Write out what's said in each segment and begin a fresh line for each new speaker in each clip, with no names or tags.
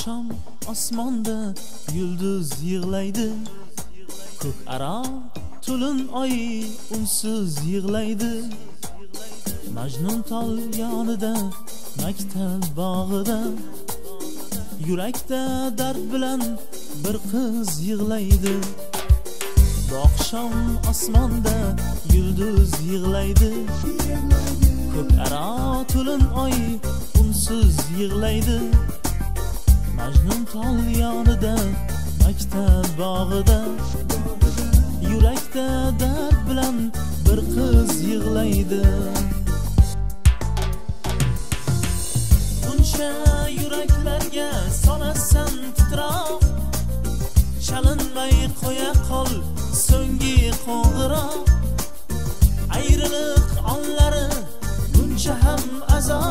oqshom osmonda yulduz yig'laydi. Ko'k aro to'lin oy unsiz yig'laydi. Majnun tol yonida maktab bog'ida. Yurakda dard bilan bir qiz yig'laydi. Bu oqshom osmonda yulduz yig'laydi. Ko'k aro to'lin oy unsiz yig'laydi. Majnun tol yonida maktab bog'ida. Yurakda dard bilan bir qiz yig'laydi. Buncha yuraklarga solasan titroq. Chalinmay qo'ya qol so'nggi qo'ng'iroq. Ayriliq onlari buncha ham azob.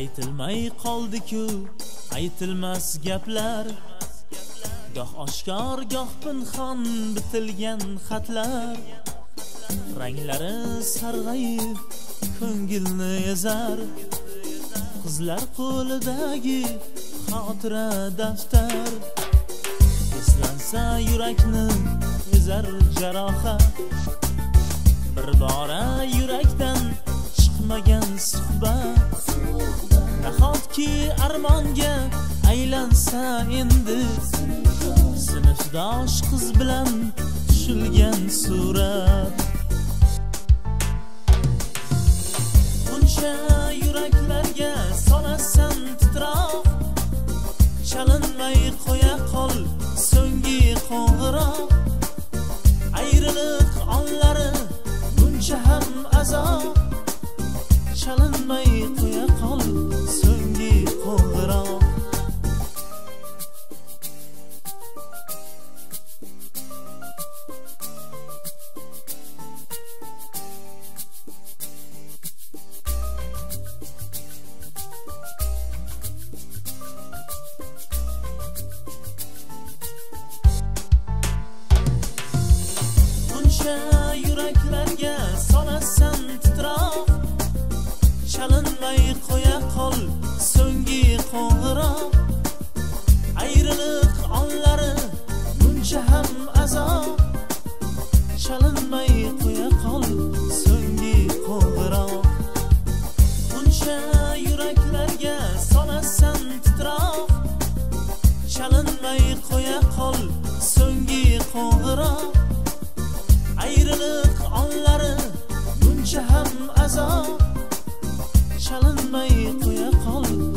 Aytilmay qoldiku aytilmas gaplar. Goh oshkor goh pinhon bitilgan xatlar. Ranglari sarg'ayib ko'ngilni ezar. Qizlar qo'lidagi xotira daftar. Eslansa yurakni ezar jarohat. Bir bora yurakdan chiqmagan suhbat. Nahotki armonga aylansa endi? Sinfdosh qiz bilan tushilgan surat. Buncha yuraklarga solasan qo'ng'iroq ayriliq onlari buncha ham azob. Chalinmay qo'ya qol so'nggi qo'ng'iroq. Buncha yuraklarga solasan titroq. Chalinmay qo'ya qol so'nggi qo'ng'iroq. Ayriliq onlari buncha ham azob. Chalinmay qo'ya qol